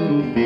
do teu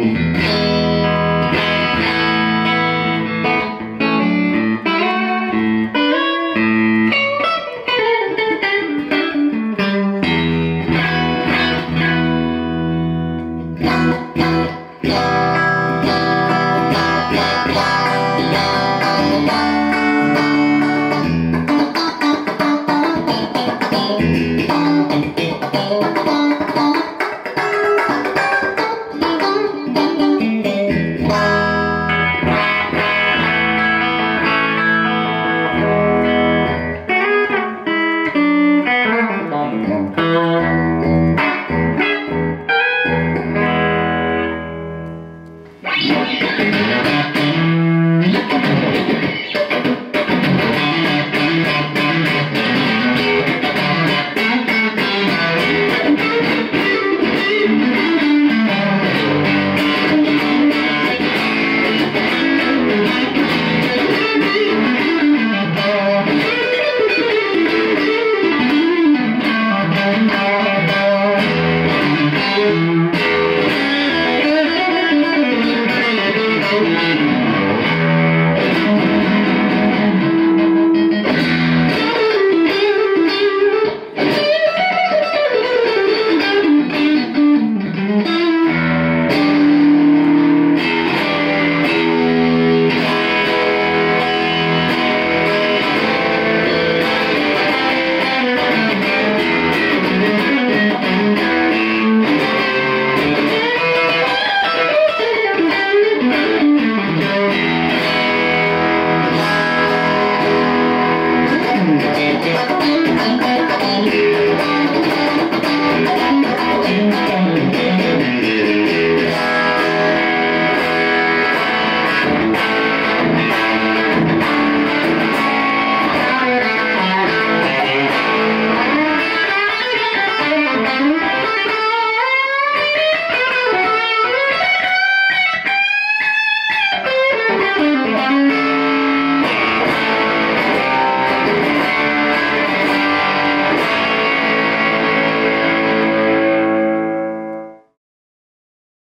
Música